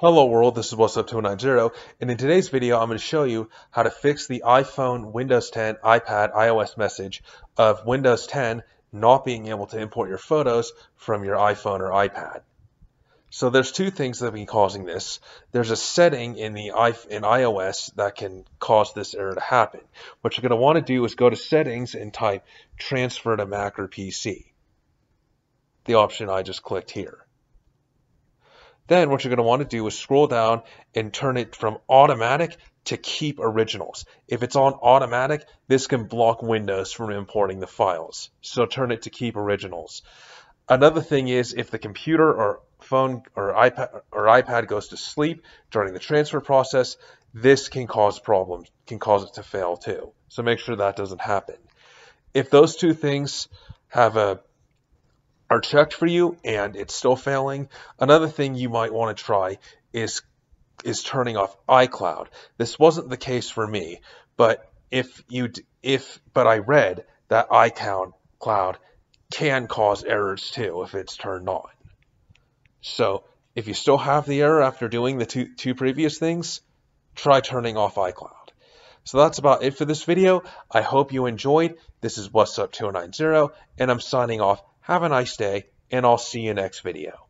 Hello world, this is Wassup 290 and in today's video I'm going to show you how to fix the iPhone, Windows 10, iPad, iOS message of Windows 10 not being able to import your photos from your iPhone or iPad. So there's two things that have been causing this. There's a setting in the in iOS that can cause this error to happen. What you're going to want to do is go to settings and type transfer to Mac or PC. The option I just clicked here. Then what you're going to want to do is scroll down and turn it from automatic to keep originals. If it's on automatic, this can block Windows from importing the files. So turn it to keep originals. Another thing is if the computer or phone or iPad or iPad goes to sleep during the transfer process, this can cause problems, can cause it to fail too. So make sure that doesn't happen. If those two things have a are checked for you and it's still failing, another thing you might want to try is is turning off iCloud. This wasn't the case for me, but if you if but I read that iCloud cloud can cause errors too if it's turned on. So if you still have the error after doing the two, two previous things, try turning off iCloud. So that's about it for this video. I hope you enjoyed. This is Wassup 290, and I'm signing off. Have a nice day, and I'll see you next video.